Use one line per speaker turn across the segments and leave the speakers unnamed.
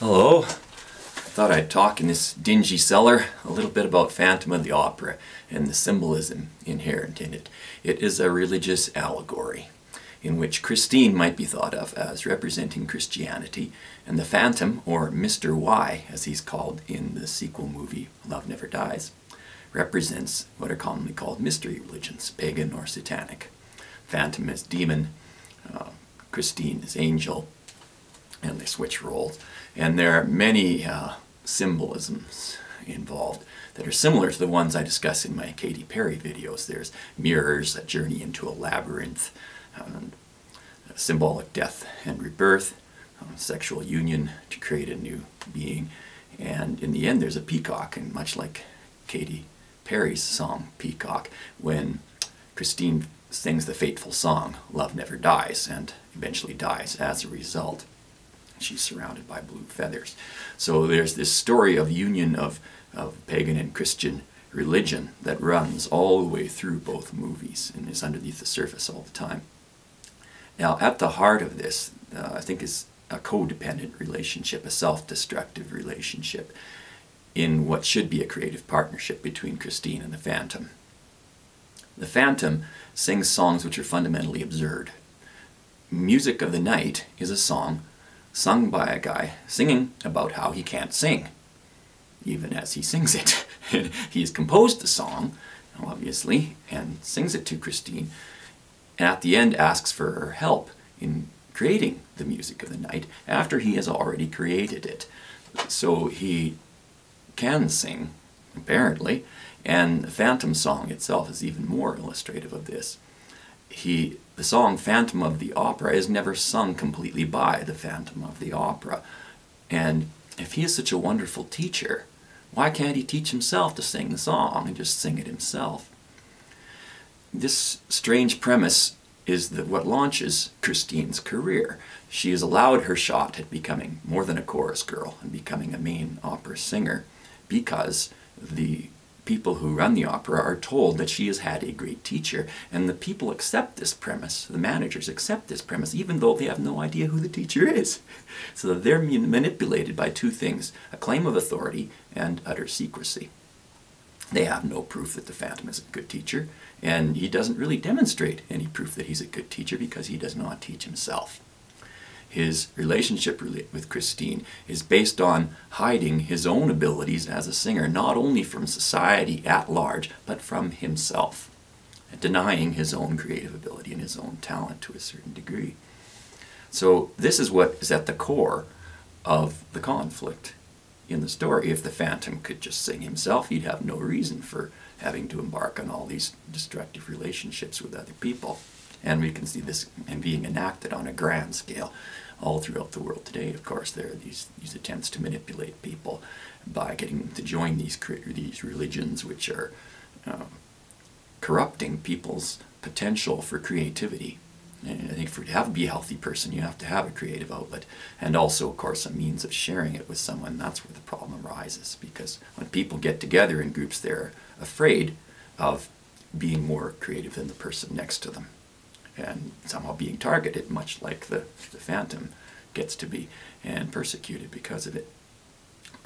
Hello. Thought I'd talk in this dingy cellar a little bit about Phantom of the Opera and the symbolism inherent in it. It is a religious allegory in which Christine might be thought of as representing Christianity, and the Phantom, or Mr. Y as he's called in the sequel movie Love Never Dies, represents what are commonly called mystery religions, pagan or satanic. Phantom is demon, uh, Christine is angel, and they switch roles. And there are many uh, symbolisms involved that are similar to the ones I discuss in my Katy Perry videos. There's mirrors, a journey into a labyrinth, um, symbolic death and rebirth, um, sexual union to create a new being, and in the end there's a peacock, and much like Katy Perry's song Peacock, when Christine sings the fateful song, Love Never Dies, and eventually dies as a result. She's surrounded by blue feathers. So there's this story of union of, of pagan and Christian religion that runs all the way through both movies and is underneath the surface all the time. Now, at the heart of this, uh, I think, is a codependent relationship, a self-destructive relationship in what should be a creative partnership between Christine and the Phantom. The Phantom sings songs which are fundamentally absurd. Music of the Night is a song sung by a guy singing about how he can't sing, even as he sings it. he has composed the song, obviously, and sings it to Christine, and at the end asks for her help in creating the music of the night after he has already created it. So he can sing, apparently, and the Phantom song itself is even more illustrative of this. He the song Phantom of the Opera is never sung completely by the Phantom of the Opera. And if he is such a wonderful teacher, why can't he teach himself to sing the song and just sing it himself? This strange premise is that what launches Christine's career. She is allowed her shot at becoming more than a chorus girl and becoming a main opera singer because the people who run the opera are told that she has had a great teacher, and the people accept this premise, the managers accept this premise, even though they have no idea who the teacher is. So they're manipulated by two things, a claim of authority and utter secrecy. They have no proof that the Phantom is a good teacher, and he doesn't really demonstrate any proof that he's a good teacher because he does not teach himself his relationship with Christine is based on hiding his own abilities as a singer, not only from society at large, but from himself, denying his own creative ability and his own talent to a certain degree. So this is what is at the core of the conflict in the story. If the Phantom could just sing himself, he'd have no reason for having to embark on all these destructive relationships with other people. And we can see this being enacted on a grand scale all throughout the world today. Of course, there are these, these attempts to manipulate people by getting them to join these, these religions which are um, corrupting people's potential for creativity. And I think for to have be a healthy person, you have to have a creative outlet, and also, of course, a means of sharing it with someone. That's where the problem arises, because when people get together in groups, they're afraid of being more creative than the person next to them and somehow being targeted, much like the, the Phantom gets to be, and persecuted because of it.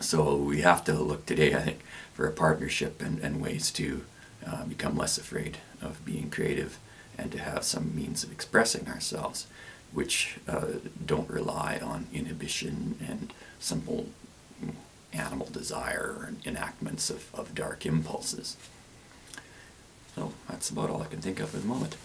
So we have to look today, I think, for a partnership and, and ways to uh, become less afraid of being creative and to have some means of expressing ourselves which uh, don't rely on inhibition and simple animal desire and enactments of, of dark impulses. So that's about all I can think of at the moment.